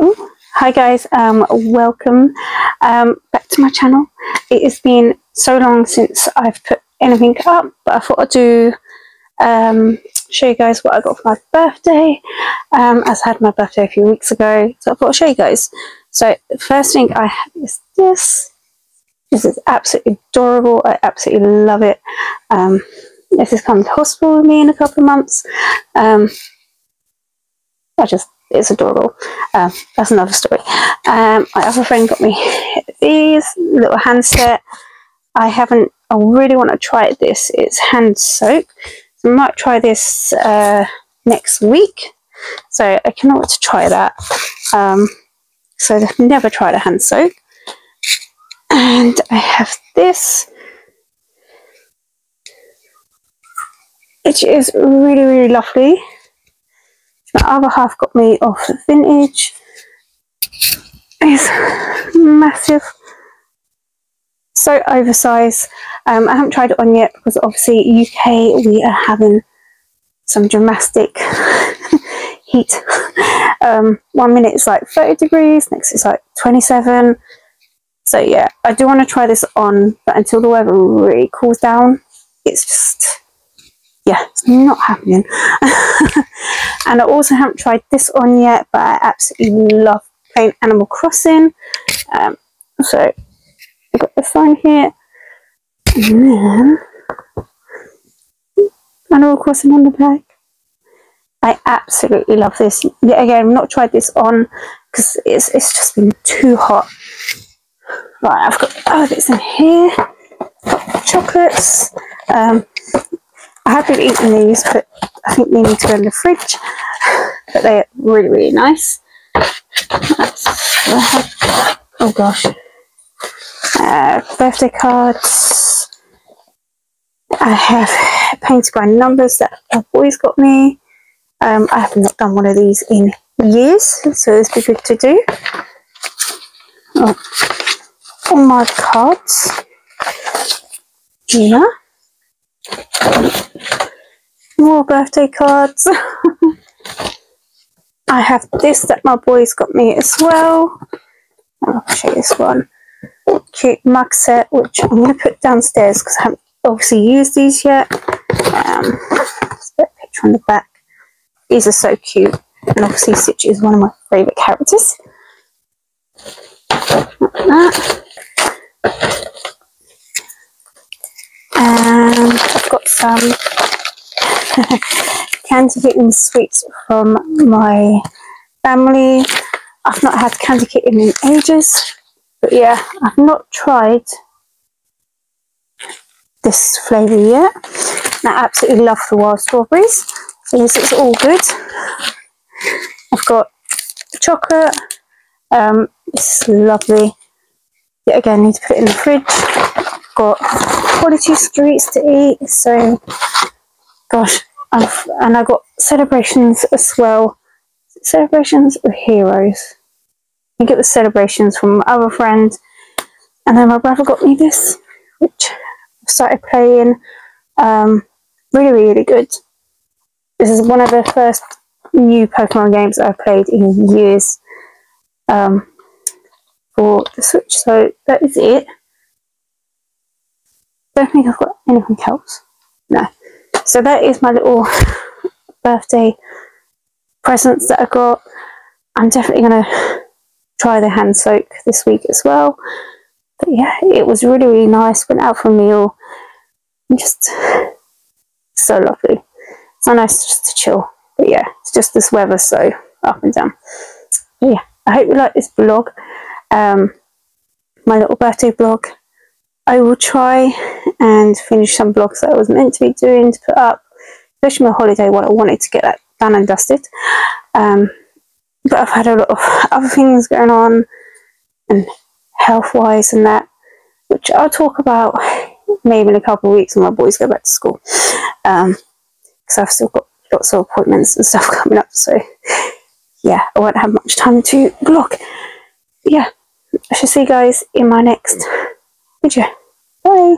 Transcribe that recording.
Ooh, hi guys, um, welcome um, back to my channel. It has been so long since I've put anything up, but I thought I'd do um, show you guys what I got for my birthday. Um, as I had my birthday a few weeks ago, so I thought I'd show you guys. So the first thing I have is this. This is absolutely adorable. I absolutely love it. Um, this is coming to hospital with me in a couple of months. Um, I just it's adorable. Um, that's another story. Um, my other friend got me these little hand set. I haven't. I really want to try this. It's hand soak. So I might try this uh, next week. So I cannot wait to try that. Um, so I've never tried a hand soak. And I have this. Which is really, really lovely. My other half got me off the Vintage. It's massive. So oversized. Um, I haven't tried it on yet because obviously UK we are having some dramatic heat. Um, one minute it's like 30 degrees, next it's like 27. So yeah, I do want to try this on, but until the weather really cools down, it's just yeah, it's not happening. and I also haven't tried this on yet, but I absolutely love playing Animal Crossing. Um, so I've got this on here. And then Animal Crossing on the back. I absolutely love this. Yet again, I've not tried this on because it's, it's just been too hot. Right, I've got oh, bits in here. Chocolates. Um, have been eating these, but I think they need to go in the fridge. But they're really, really nice. oh gosh. Uh, birthday cards. I have painted by numbers that a boys got me. Um, I have not done one of these in years, so this would be good to do. Oh, all my cards. Yeah more birthday cards. I have this that my boys got me as well. I'll show you this one. Cute mug set, which I'm going to put downstairs because I haven't obviously used these yet. Um, picture on the back. These are so cute. And obviously Stitch is one of my favourite characters. Like that. And I've got some candy kitten sweets from my family. I've not had candy kitten in ages, but yeah, I've not tried this flavour yet. I absolutely love the wild strawberries, so this is all good. I've got chocolate, um, this is lovely. Yet again, need to put it in the fridge. Got quality streets to eat, so gosh, I've, and I got celebrations as well. Celebrations or heroes? You get the celebrations from my other friend, and then my brother got me this, which I started playing. Um, really, really good. This is one of the first new Pokemon games I've played in years um, for the Switch. So that is it. Don't think I've got anything else. No. So that is my little birthday presents that I got. I'm definitely going to try the hand soak this week as well. But yeah, it was really, really nice. Went out for a meal. Just so lovely. So nice just to chill. But yeah, it's just this weather so up and down. But yeah, I hope you like this vlog. Um, my little birthday vlog. I will try and finish some blogs that I was meant to be doing to put up, especially my holiday one. I wanted to get that done and dusted. Um, but I've had a lot of other things going on and health-wise and that, which I'll talk about maybe in a couple of weeks when my boys go back to school. Um, because I've still got lots of appointments and stuff coming up, so yeah, I won't have much time to blog. Yeah, I shall see you guys in my next video. Bye.